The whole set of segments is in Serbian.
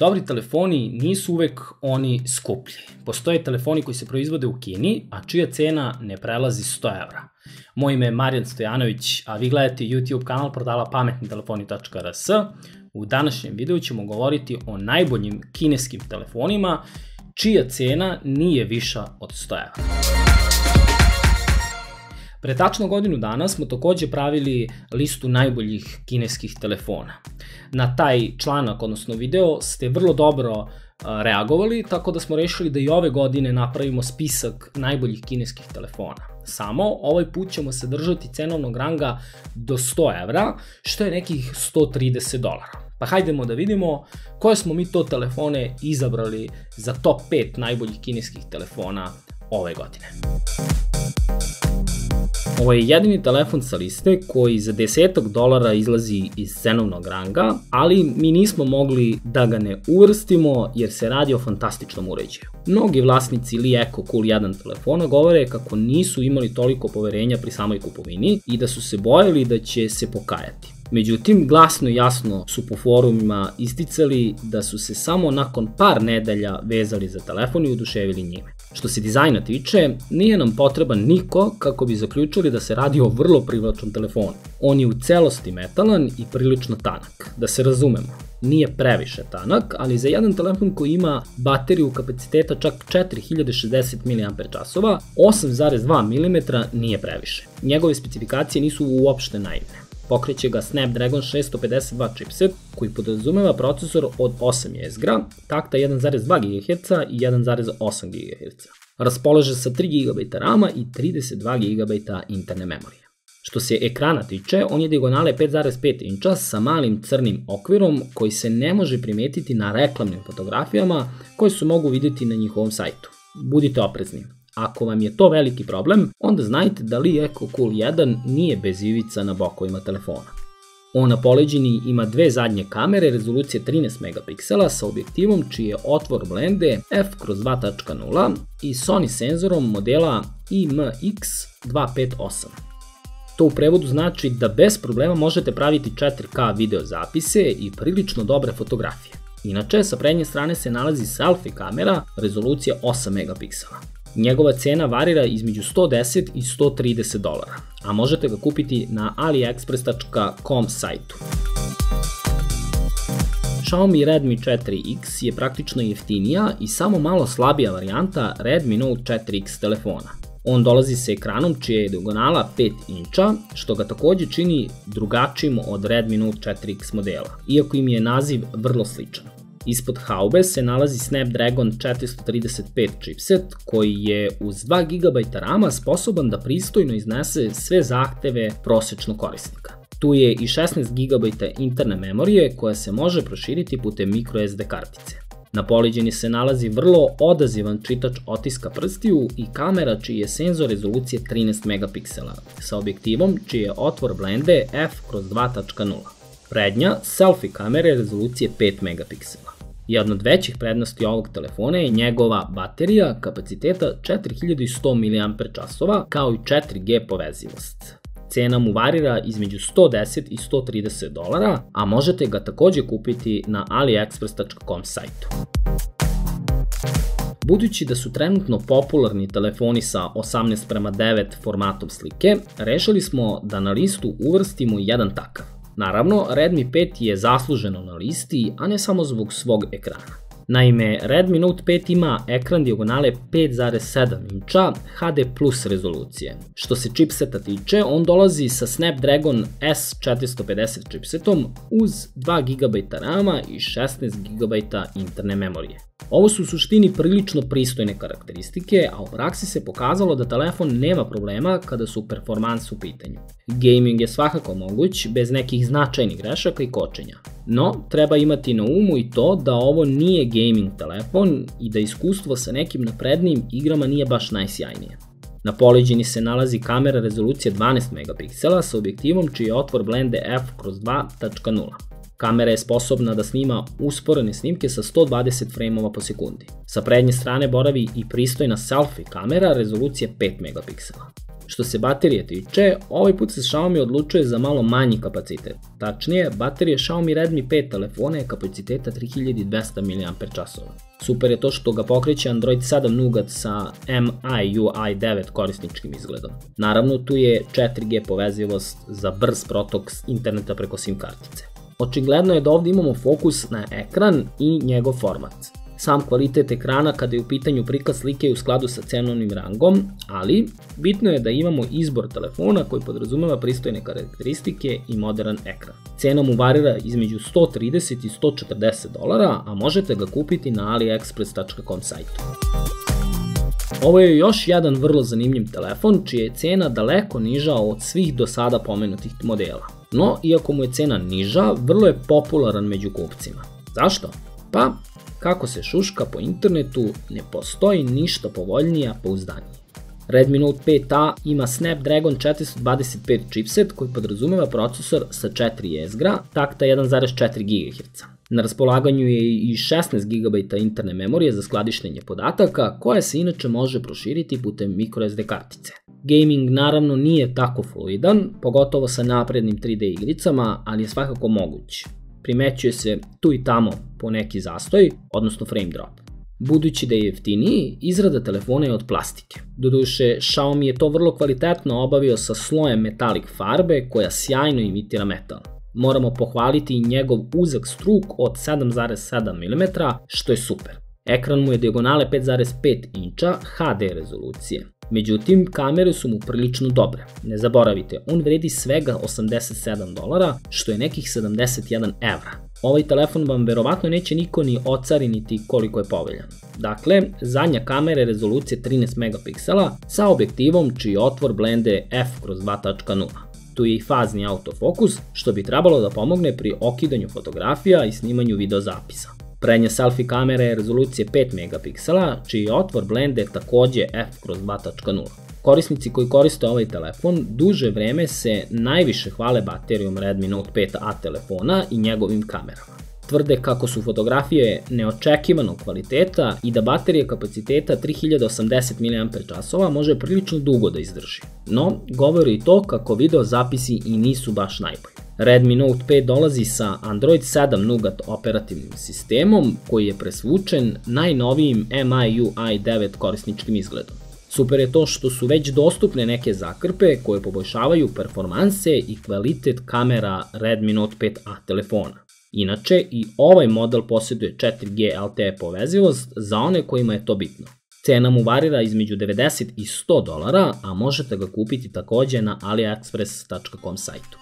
Dobri telefoni nisu uvek oni skuplji. Postoje telefoni koji se proizvode u Kini, a čija cena ne prelazi 100 evra. Moje ime je Marijan Stojanović, a vi gledate YouTube kanal portala pametnitelefoni.rs. U današnjem videu ćemo govoriti o najboljim kineskim telefonima, čija cena nije viša od 100 evra. Pre tačno godinu dana smo takođe pravili listu najboljih kineskih telefona. Na taj članak, odnosno video, ste vrlo dobro reagovali, tako da smo rešili da i ove godine napravimo spisak najboljih kineskih telefona. Samo, ovaj put ćemo se držati cenovnog ranga do 100 evra, što je nekih 130 dolara. Pa hajdemo da vidimo koje smo mi to telefone izabrali za top 5 najboljih kineskih telefona ove godine. Ovo je jedini telefon sa liste koji za desetak dolara izlazi iz cenovnog ranga, ali mi nismo mogli da ga ne uvrstimo jer se radi o fantastičnom uređaju. Mnogi vlasnici Li Eco Cool 1 telefona govore kako nisu imali toliko poverenja pri samoj kupovini i da su se bojali da će se pokajati. Međutim, glasno i jasno su po forumima isticali da su se samo nakon par nedelja vezali za telefon i uduševili njime. Što se dizajna tiče, nije nam potreban niko kako bi zaključili da se radi o vrlo privlačnom telefonu. On je u celosti metalan i prilično tanak, da se razumemo. Nije previše tanak, ali za jedan telefon koji ima bateriju kapaciteta čak 4060 mAh, 8,2 mm nije previše. Njegove specifikacije nisu uopšte naivne pokreće ga Snapdragon 652 chipset koji podrazumeva procesor od 8 jezgra, takta 1,2 GHz i 1,8 GHz. Raspolaže sa 3 GB RAM i 32 GB interne memorije. Što se ekrana tiče, on je diagonale 5,5 inča sa malim crnim okvirom koji se ne može primetiti na reklamnim fotografijama koje su mogu videti na njihovom sajtu. Budite oprezni. Ako vam je to veliki problem, onda znajte da Li Eco Cool 1 nije bez ivica na bokovima telefona. On na poleđini ima dve zadnje kamere rezolucije 13 megapiksela sa objektivom čiji je otvor blende f kroz 2.0 i Sony senzorom modela IMX258. To u prevodu znači da bez problema možete praviti 4K video zapise i prilično dobre fotografije. Inače, sa prednje strane se nalazi selfie kamera rezolucija 8 megapiksela. Njegova cena varira između 110 i 130 dolara, a možete ga kupiti na aliexpress.com sajtu. Xiaomi Redmi 4X je praktično jeftinija i samo malo slabija varijanta Redmi Note 4X telefona. On dolazi sa ekranom čija je diagonala 5 inča, što ga takođe čini drugačijim od Redmi Note 4X modela, iako im je naziv vrlo sličan. Ispod haube se nalazi Snapdragon 435 chipset koji je uz 2 GB RAM sposoban da pristojno iznese sve zahteve prosečnog korisnika. Tu je i 16 GB interne memorije koja se može proširiti putem microSD kartice. Na poliđeni se nalazi vrlo odazivan čitač otiska prstiju i kamera čiji je senzor rezolucije 13 megapiksela, sa objektivom čiji je otvor blende f kroz 2.0. Prednja, selfie kamere rezolucije 5 megapiksela. Jedna od većih prednosti ovog telefona je njegova baterija kapaciteta 4100 mAh kao i 4G povezivost. Cena mu varira između 110 i 130 dolara, a možete ga takođe kupiti na aliexpress.com sajtu. Budući da su trenutno popularni telefoni sa 18 prema 9 formatom slike, rešili smo da na listu uvrstimo jedan takav. Naravno, Redmi 5 je zasluženo na listi, a ne samo zbog svog ekrana. Naime, Redmi Note 5 ima ekran diagonale 5,7 inča HD plus rezolucije. Što se chipseta tiče, on dolazi sa Snapdragon S450 chipsetom uz 2 GB RAM i 16 GB interne memorije. Ovo su u suštini prilično pristojne karakteristike, a u praksi se pokazalo da telefon nema problema kada su performans u pitanju. Gaming je svakako moguć bez nekih značajnih grešaka i kočenja. No, treba imati na umu i to da ovo nije gaming telefon i da iskustvo sa nekim naprednijim igrama nije baš najsjajnije. Na poliđini se nalazi kamera rezolucije 12 megapiksela sa objektivom čiji je otvor blende f kroz 2.0. Kamera je sposobna da snima usporene snimke sa 120 frameova po sekundi. Sa prednje strane boravi i pristojna selfie kamera rezolucije 5 megapiksela. Što se baterije tiče, ovaj put se Xiaomi odlučuje za malo manji kapacitet. Tačnije, baterije Xiaomi Redmi 5 telefona je kapaciteta 3200 mAh. Super je to što ga pokreće Android 7 Nougat sa MIUI 9 korisničkim izgledom. Naravno, tu je 4G povezivost za brz protok interneta preko SIM kartice. Očigledno je da ovde imamo fokus na ekran i njegov format sam kvalitet ekrana kada je u pitanju prikaz slike u skladu sa cenovnim rangom, ali bitno je da imamo izbor telefona koji podrazumeva pristojne karakteristike i modern ekran. Cena mu varira između 130 i 140 dolara, a možete ga kupiti na aliexpress.com sajtu. Ovo je još jedan vrlo zanimljiv telefon, čija je cena daleko niža od svih do sada pomenutih modela. No, iako mu je cena niža, vrlo je popularan među kupcima. Zašto? Pa, Kako se šuška po internetu, ne postoji ništa povoljnija pouzdanije. Redmi Note 5a ima Snapdragon 425 chipset koji podrazumeva procesor sa 4 jezgra, takta 1,4 GHz. Na raspolaganju je i 16 GB interne memorije za skladištenje podataka, koja se inače može proširiti putem microSD kartice. Gaming naravno nije tako fluidan, pogotovo sa naprednim 3D igricama, ali je svakako moguć primećuje se tu i tamo po neki zastoj, odnosno frame drop. Budući da je jeftiniji, izrada telefona je od plastike. Doduše, Xiaomi je to vrlo kvalitetno obavio sa slojem metalik farbe koja sjajno imitira metal. Moramo pohvaliti i njegov uzak struk od 7,7 mm, što je super. Ekran mu je diagonale 5,5 inča HD rezolucije. Međutim, kamere su mu prilično dobre. Ne zaboravite, on vredi svega 87 dolara, što je nekih 71 evra. Ovaj telefon vam verovatno neće niko ni ocariniti koliko je poveljan. Dakle, zadnja kamera je rezolucije 13 megapiksela sa objektivom čiji otvor blende f kroz 2.0 tu je i fazni autofokus, što bi trebalo da pomogne pri okidanju fotografija i snimanju videozapisa. Prednja selfie kamera je rezolucije 5 megapiksela, čiji otvor blende takođe f kroz 2.0. Korisnici koji koriste ovaj telefon duže vreme se najviše hvale baterijom Redmi Note 5a telefona i njegovim kamerama. Tvrde kako su fotografije neočekivanog kvaliteta i da baterija kapaciteta 3080 mAh može prilično dugo da izdrži. No, govori i to kako video zapisi i nisu baš najbolji. Redmi Note 5 dolazi sa Android 7 Nougat operativnim sistemom koji je presvučen najnovijim MIUI 9 korisničkim izgledom. Super je to što su već dostupne neke zakrpe koje poboljšavaju performanse i kvalitet kamera Redmi Note 5a telefona. Inače, i ovaj model posjeduje 4G LTE povezivost za one kojima je to bitno. Cena mu varira između 90 i 100 dolara, a možete ga kupiti takođe na aliexpress.com sajtu.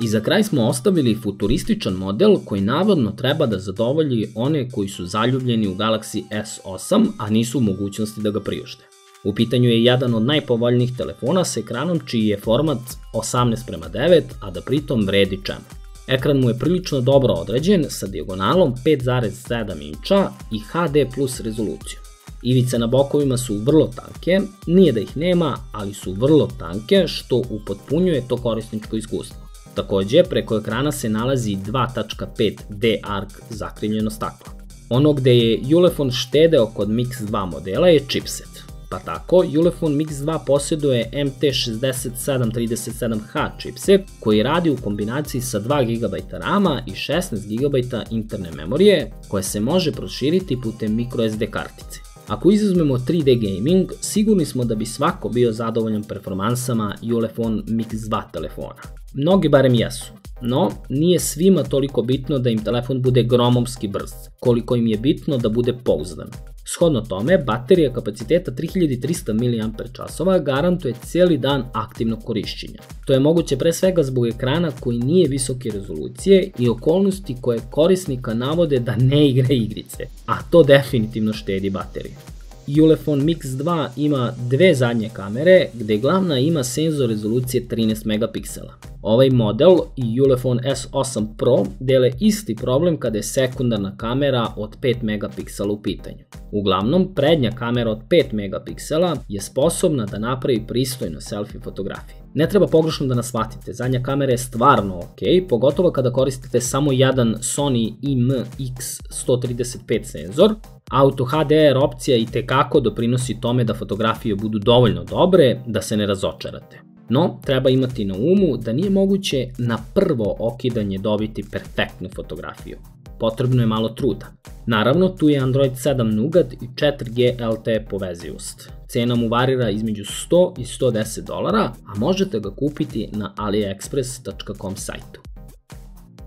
I za kraj smo ostavili futurističan model koji navodno treba da zadovolji one koji su zaljubljeni u Galaxy S8, a nisu u mogućnosti da ga priušte. U pitanju je jedan od najpovoljnijih telefona sa ekranom čiji je format 18 prema 9, a da pritom vredi čemu. Ekran mu je prilično dobro određen sa dijagonalom 5,7 inča i HD plus rezolucijom. Ivice na bokovima su vrlo tanke, nije da ih nema, ali su vrlo tanke što upotpunjuje to korisničko iskustvo. Takođe, preko ekrana se nalazi 2.5D ARC zakrivljeno staklo. Ono gde je Ulefone štedeo kod Mix 2 modela je chipset. Pa tako, Ulefone Mix 2 posjeduje MT6737H chipset koji radi u kombinaciji sa 2 GB RAM-a i 16 GB interne memorije koje se može proširiti putem microSD kartice. Ako izuzmemo 3D gaming, sigurni smo da bi svako bio zadovoljan performansama Ulefone Mix 2 telefona. Mnogi barem jesu, no nije svima toliko bitno da im telefon bude gromomski brz, koliko im je bitno da bude pouzdan. Shodno tome, baterija kapaciteta 3300 mAh garantuje cijeli dan aktivnog korišćenja. To je moguće pre svega zbog ekrana koji nije visoke rezolucije i okolnosti koje korisnika navode da ne igre igrice, a to definitivno štedi bateriju. Ulefone Mix 2 ima dve zadnje kamere, gde glavna ima senzor rezolucije 13 megapiksela. Ovaj model i Ulefone S8 Pro dele isti problem kada je sekundarna kamera od 5 megapiksela u pitanju. Uglavnom, prednja kamera od 5 megapiksela je sposobna da napravi pristojno selfie fotografije. Ne treba pogrešno da nas shvatite, zadnja kamera je stvarno ok, pogotovo kada koristite samo jedan Sony IMX135 senzor, Auto HDR opcija i tekako doprinosi tome da fotografije budu dovoljno dobre da se ne razočarate. No, treba imati na umu da nije moguće na prvo okidanje dobiti perfektnu fotografiju. Potrebno je malo truda. Naravno, tu je Android 7 Nougat i 4G LTE povezivost. Cena mu varira između 100 i 110 dolara, a možete ga kupiti na aliexpress.com sajtu.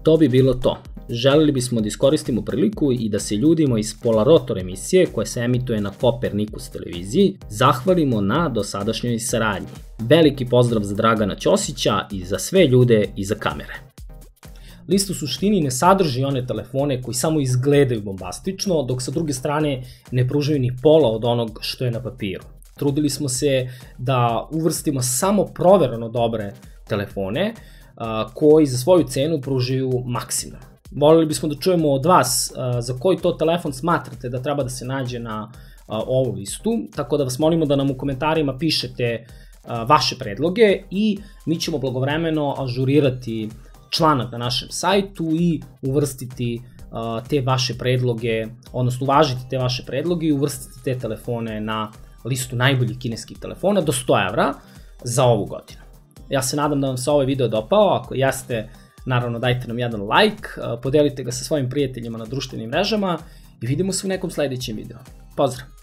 To bi bilo to. Želeli bismo da iskoristimo priliku i da se ljudima iz Polarotor emisije koja se emituje na Kopernikus televiziji zahvalimo na dosadašnjoj saradnji. Veliki pozdrav za Dragana Ćosića i za sve ljude iza kamere. List u suštini ne sadrži one telefone koji samo izgledaju bombastično, dok sa druge strane ne pružaju ni pola od onog što je na papiru. Trudili smo se da uvrstimo samo proverano dobre telefone, koji za svoju cenu pružaju maksimum. Volili bismo da čujemo od vas za koji to telefon smatrate da treba da se nađe na ovu listu, tako da vas molimo da nam u komentarima pišete vaše predloge i mi ćemo blagovremeno ažurirati članak na našem sajtu i uvrstiti te vaše predloge, odnosno uvažiti te vaše predloge i uvrstiti te telefone na listu najboljih kineskih telefona do 100 evra za ovu godinu. Ja se nadam da vam se ovaj video dopao, ako jeste, naravno dajte nam jedan like, podelite ga sa svojim prijateljima na društvenim mrežama i vidimo se u nekom sledećem videu. Pozdrav!